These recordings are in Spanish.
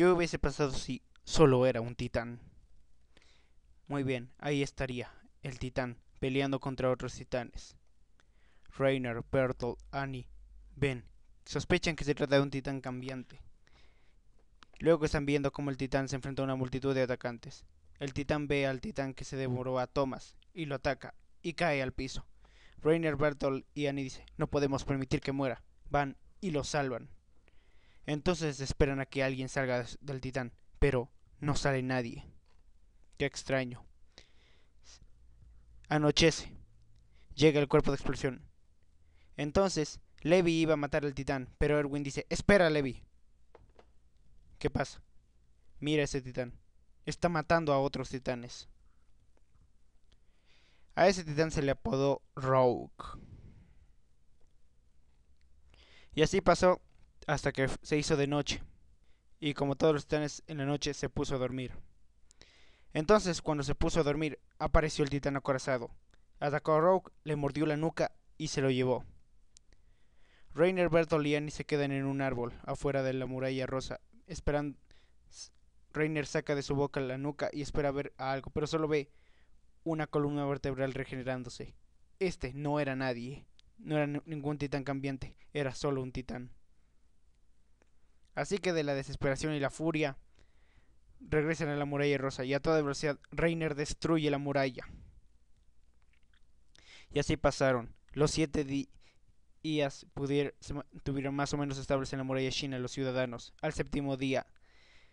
¿Qué hubiese pasado si solo era un titán? Muy bien, ahí estaría, el titán, peleando contra otros titanes. Reiner, Bertolt, Annie, Ben, sospechan que se trata de un titán cambiante. Luego están viendo cómo el titán se enfrenta a una multitud de atacantes. El titán ve al titán que se devoró a Thomas y lo ataca y cae al piso. Rainer, Bertolt y Annie dicen, no podemos permitir que muera. Van y lo salvan. Entonces esperan a que alguien salga del titán, pero no sale nadie. Qué extraño. Anochece. Llega el cuerpo de explosión. Entonces, Levi iba a matar al titán, pero Erwin dice, espera, Levi. ¿Qué pasa? Mira ese titán. Está matando a otros titanes. A ese titán se le apodó Rogue. Y así pasó hasta que se hizo de noche. Y como todos los titanes en la noche se puso a dormir. Entonces, cuando se puso a dormir, apareció el titán acorazado. Atacó a Rogue, le mordió la nuca y se lo llevó. Rainer, Bertolt y se quedan en un árbol afuera de la muralla rosa, esperando. Rainer saca de su boca la nuca y espera ver algo, pero solo ve una columna vertebral regenerándose. Este no era nadie, no era ningún titán cambiante, era solo un titán. Así que de la desesperación y la furia, regresan a la muralla rosa y a toda velocidad Reiner destruye la muralla. Y así pasaron. Los siete días pudieron, tuvieron más o menos estables en la muralla china los ciudadanos. Al séptimo día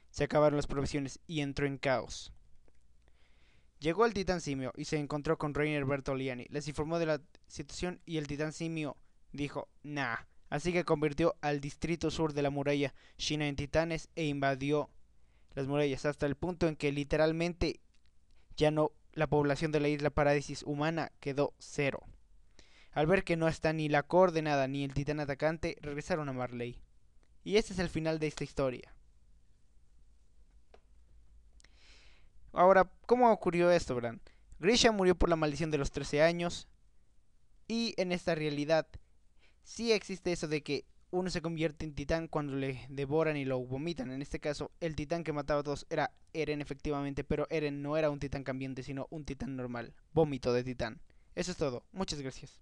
se acabaron las provisiones y entró en caos. Llegó el titán simio y se encontró con Reiner Bertoliani. Les informó de la situación y el titán simio dijo, nah. Así que convirtió al distrito sur de la muralla china en titanes e invadió las murallas hasta el punto en que literalmente ya no la población de la isla parádisis humana quedó cero. Al ver que no está ni la coordenada ni el titán atacante, regresaron a Marley. Y este es el final de esta historia. Ahora, ¿cómo ocurrió esto, Bran? Grisha murió por la maldición de los 13 años. Y en esta realidad, sí existe eso de que uno se convierte en titán cuando le devoran y lo vomitan. En este caso, el titán que mataba a todos era Eren efectivamente, pero Eren no era un titán cambiante, sino un titán normal. Vómito de titán. Eso es todo. Muchas gracias.